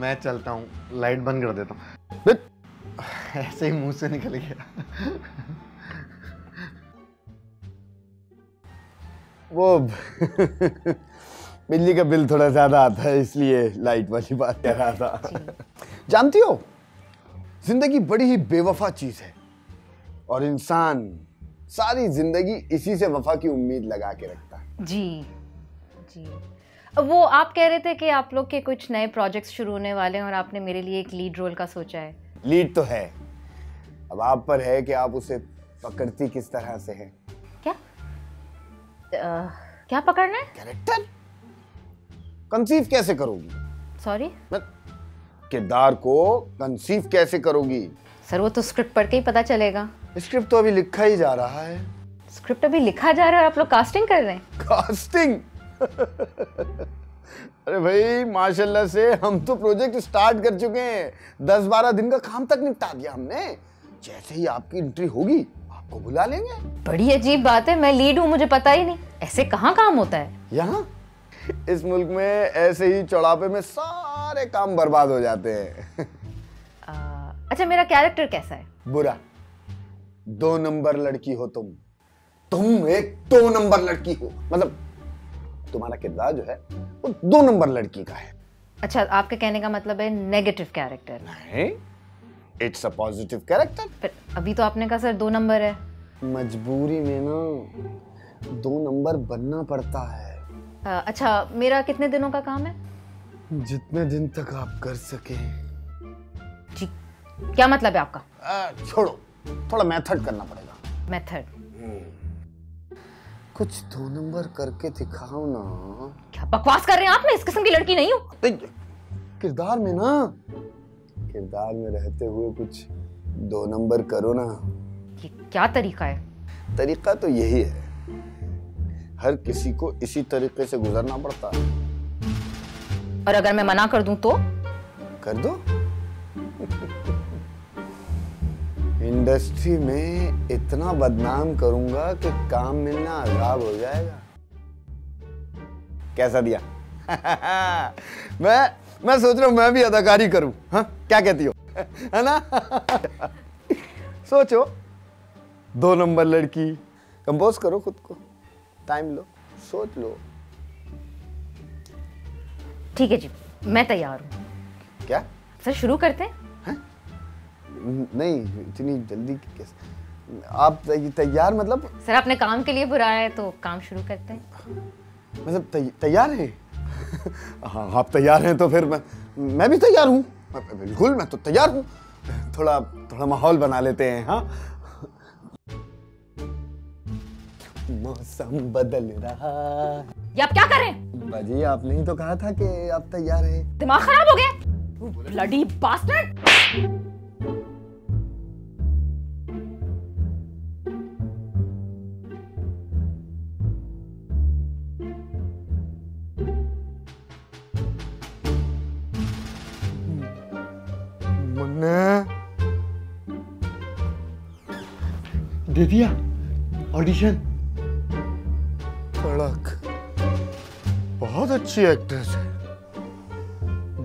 मैं चलता हूँ लाइट बंद कर देता हूँ। ऐसे ही मुँह से निकल गया। वो बिजली का बिल थोड़ा ज़्यादा आता है इसलिए लाइट वाली बात कह रहा था। जानती हो ज़िंदगी बड़ी ही बेवफा चीज़ है। और इंसान सारी ज़िंदगी इसी से वफा की उम्मीद लगा के रखता है। जी। जी। वो आप कह रहे थे कि आप लोग के कुछ नए प्रोजेक्ट्स शुरू होने वाले हैं और आपने मेरे लिए एक लीड रोल का सोचा है। लीड तो है। अब आप पर है कि आप उसे पकड़ती किस तरह से है? क्या? अ, क्या पकड़ना है? कैरेक्टर कंसीव कैसे करोगी? सॉरी किरदार को कंसीव कैसे करोगी? सर वो तो स्क्रिप्ट पढ़ के ही पता चलेगा। स्क्रिप्ट तो अभी लिखा ही जा रहा है। स्क्रिप्ट अभी लिखा जा रहा है और आप लोग कास्टिंग कर रहे हैं? कास्टिंग अरे भाई माशाल्लाह से हम तो प्रोजेक्ट स्टार्ट कर चुके हैं। दस बारह दिन का काम तक निपटा दिया हमने। जैसे ही आपकी एंट्री होगी आपको बुला लेंगे। बड़ी अजीब बात है मैं लीड हूँ मुझे पता ही नहीं। ऐसे कहाँ काम होता है? यहाँ? इस मुल्क में ऐसे ही चौड़ापे में सारे काम बर्बाद हो जाते हैं। अच्छा मेरा कैरेक्टर कैसा है? बुरा। दो नंबर लड़की हो तुम। तुम एक दो नंबर लड़की हो। मतलब तुम्हारा किरदार जो है वो दो नंबर लड़की का है। अच्छा आपके कहने का मतलब है नेगेटिव कैरेक्टर नहीं इट्स अ पॉजिटिव कैरेक्टर पर अभी तो आपने कहा सर दो नंबर है। मजबूरी में ना दो नंबर बनना पड़ता है। अ, अच्छा मेरा कितने दिनों का काम है? जितने दिन तक आप कर सके। जी क्या मतलब है आपका? आ, छोड़ो थोड़ा मेथड करना पड़ेगा। मेथड। कुछ दो नंबर करके दिखाओ ना। क्या बकवास कर रहे हैं आप? मैं इस किस्म की लड़की नहीं हूँ। किरदार में ना? किरदार में रहते हुए कुछ दो नंबर करो ना। ये क्या तरीका है? तरीका तो यही है। हर किसी को इसी तरीके से गुजरना पड़ता है। और अगर मैं मना कर दूँ तो? कर दो। इंडस्ट्री में इतना बदनाम करूँगा कि काम मिलना अजाब हो जाएगा। कैसा दिया? मैं मैं सोच रहा हूँ मैं भी अदाकारी करूँ हाँ? क्या कहती हो? है ना? सोचो दो नंबर लड़की कंपोज करो खुद को टाइम लो सोच लो। ठीक है जी मैं तैयार हूँ। क्या? सर शुरू करते हैं? नहीं इतनी जल्दी कैसे आप तैयार मतलब सर आपने काम के लिए बुलाया है तो काम शुरू करते हैं। मतलब तैयार है? हाँ आप तैयार हैं तो फिर मैं मैं भी तैयार हूँ। बिल्कुल मैं तो तैयार हूँ। थोड़ा थोड़ा माहौल बना लेते हैं हाँ। मौसम बदल रहा ये आप क्या कर रहे हैं? बाजी आपने ही तो कहा था कि आप तैयार हैं। दिमाग खराब हो गया? ब्लडी बास्टर्ड दे दिया? ऑडिशन कड़क बहुत अच्छी एक्ट्रेस है।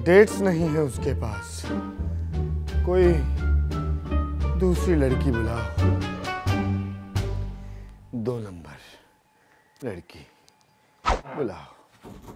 डेट्स नहीं है उसके पास। कोई दूसरी लड़की बुलाओ दो नंबर। लड़की। बुलाओ